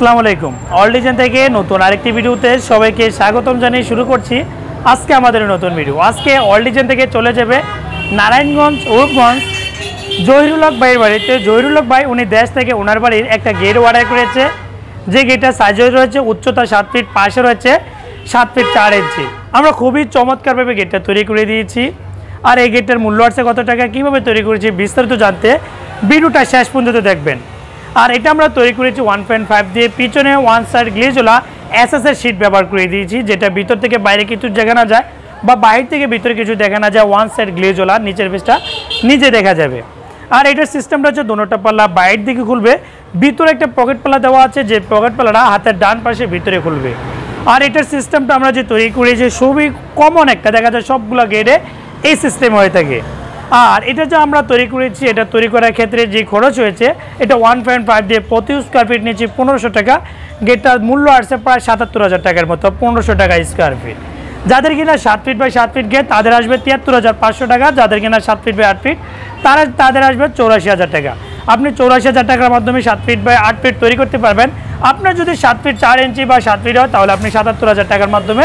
আসসালামু আলাইকুম। অল থেকে নতুন আরেকটি ভিডিওতে সবাইকে স্বাগতম জানিয়ে শুরু করছি আজকে আমাদের নতুন ভিডিও। আজকে অল থেকে চলে যাবে নারায়ণগঞ্জ, রূপগঞ্জ। জহিরুল হক ভাইয়ের বাড়িতে। জহিরুল হক ভাই, উনি দেশ থেকে ওনার বাড়ির একটা গেট অর্ডার করেছে। যে গেটটা সাইজে রয়েছে উচ্চতা সাত ফিট পাশে রয়েছে সাত ফিট চার ইঞ্চি আমরা খুবই চমৎকারভাবে গেটটা তৈরি করে দিয়েছি। আর এই গেটটার মূল্য আছে কত টাকা? কীভাবে তৈরি করেছি বিস্তারিত জানতে ভিডিওটা শেষ পর্যন্ত দেখবেন। আর এটা আমরা তৈরি করেছি ওয়ান পয়েন্ট ফাইভ দিয়ে। পিছনে ওয়ান সাইড গ্লেজওলা এস এর শিট ব্যবহার করে দিয়েছি, যেটা ভিতর থেকে বাইরে কিছু দেখা না যায় বা বাইরে থেকে ভিতরে কিছু দেখা না যায় ওয়ান সাইড গ্লেজওলা নিচের পেজটা নিজে দেখা যাবে। আর এটার সিস্টেমটা হচ্ছে দোনোটা পাল্লা বাইরের দিকে খুলবে, ভিতরে একটা পকেট পাল্লা দেওয়া আছে, যে পকেট পাল্লাটা হাতের ডান পাশে ভিতরে খুলবে। আর এটার সিস্টেমটা আমরা যে তৈরি করেছি সবই কমন একটা, দেখা যায় সবগুলো গেটে এই সিস্টেম হয়ে থাকে। আর এটা যে আমরা তৈরি করেছি, এটা তৈরি করার ক্ষেত্রে যে খরচ হয়েছে, এটা ওয়ান পয়েন্ট ফাইভ দিয়ে প্রতি স্কোয়ার ফিট নিয়েছি পনেরোশো টাকা। গেটটার মূল্য আসছে প্রায় সাতাত্তর হাজার টাকার মতো, পনেরোশো টাকা স্কোয়ার ফিট যাদের কিনা সাত ফিট বাই সাত ফিট গেট তাদের আসবে তিয়াত্তর হাজার পাঁচশো টাকা। যাদের কিনা সাত ফিট বাই আট ফিট তারা, তাদের আসবে চৌরাশি হাজার টাকা। আপনি চৌরাশি হাজার টাকার মাধ্যমে সাত ফিট বাই আট ফিট তৈরি করতে পারবেন। আপনার যদি সাত ফিট চার ইঞ্চি বা সাত ফিট হয়, তাহলে আপনি সাতাত্তর হাজার টাকার মাধ্যমে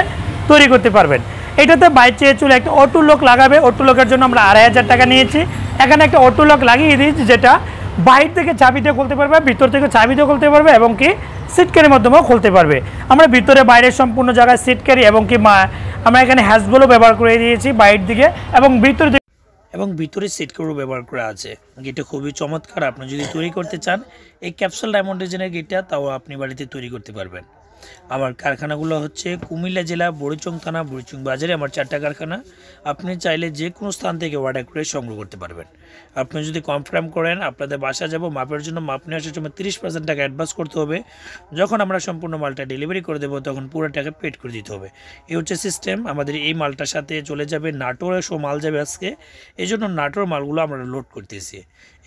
তৈরি করতে পারবেন। এটাতে বাইক চেয়ে চলে একটা অটো লক লাগাবে। অটো লকের জন্য আমরা আড়াই হাজার টাকা নিয়েছি। এখানে একটা অটো লক লাগিয়ে দিয়েছি যেটা বাইর থেকে চাবি দিয়ে খুলতে পারবে, ভিতর থেকে চাবি দিয়ে খুলতে পারবে এবং কি সিট ক্যারির মাধ্যমেও খুলতে পারবে। আমরা ভিতরে বাইরের সম্পূর্ণ জায়গায় সিট ক্যারি এবং কি মা- আমরা এখানে হ্যাসগুলো ব্যবহার করে দিয়েছি বাইর দিকে এবং ভিতর দিকে এবং ভিতরে সেট করেও ব্যবহার করা আছে। গেটটা খুবই চমৎকার, আপনি যদি তৈরি করতে চান, এই ক্যাপসুল ডায়মন্ড ডিজাইনের গেটটা, তাও আপনি বাড়িতে তৈরি করতে পারবেন। আমার কারখানাগুলো হচ্ছে কুমিল্লা জেলা, বড়িচং থানা, বড়িচং বাজারে আমার চারটা কারখানা। আপনি চাইলে যে কোনো স্থান থেকে অর্ডার করে সংগ্রহ করতে পারবেন। আপনি যদি কনফার্ম করেন, আপনাদের বাসা যাব, মাপের জন্য মাপ নিয়ে আসার সময় তিরিশ পার্সেন্ট টাকা অ্যাডভান্স করতে হবে। যখন আমরা সম্পূর্ণ মালটা ডেলিভারি করে দেবো, তখন পুরো টাকা পেড করে দিতে হবে। এই হচ্ছে সিস্টেম আমাদের এই মালটার সাথে চলে যাবে নাটোরে সো মাল যাবে আজকে। এই জন্য নাটোর মালগুলো আমরা লোড করতেছি।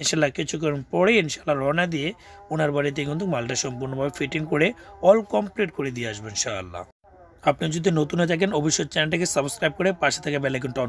ইনশাল্লাহ কিছুক্ষণ পরে ইনশাল্লাহ রওনা দিয়ে ওনার বাড়িতে কিন্তু মালটা সম্পূর্ণভাবে ফিটিং করে অল কমপ্লিট করে দিয়ে আসবেন, ইনশাআল্লাহ। আপনি যদি নতুন হয়ে থাকেন, অবশ্যই চ্যানেলটাকে সাবস্ক্রাইব করে পাশে থেকে বেলাইকনটা